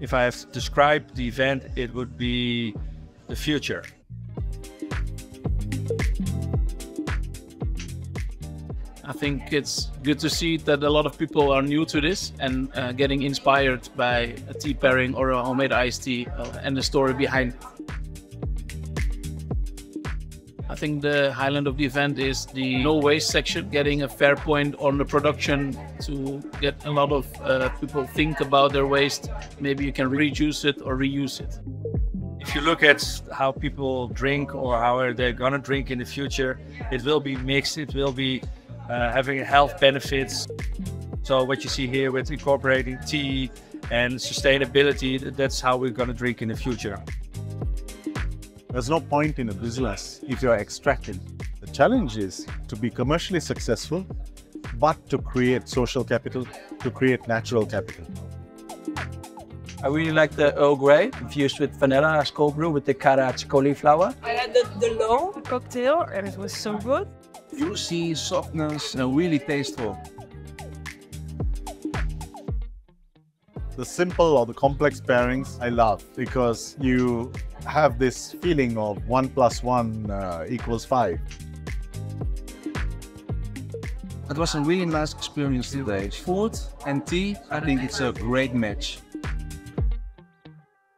If I have to describe the event, it would be the future. I think it's good to see that a lot of people are new to this and uh, getting inspired by a tea pairing or a homemade iced tea uh, and the story behind. I think the highlight of the event is the no waste section, getting a fair point on the production to get a lot of uh, people think about their waste. Maybe you can reduce it or reuse it. If you look at how people drink or how they're gonna drink in the future, it will be mixed. It will be uh, having health benefits. So what you see here with incorporating tea and sustainability, that's how we're gonna drink in the future. There's no point in a business if you're extracting. The challenge is to be commercially successful, but to create social capital, to create natural capital. I really like the Earl Grey infused with vanilla as cold brew with the Karachi cauliflower. I had the, the long cocktail and it was so good. Juicy, softness, and really tasteful. The simple or the complex pairings I love because you have this feeling of one plus one uh, equals five. It was a really nice experience today. Food and tea, I think it's a great match.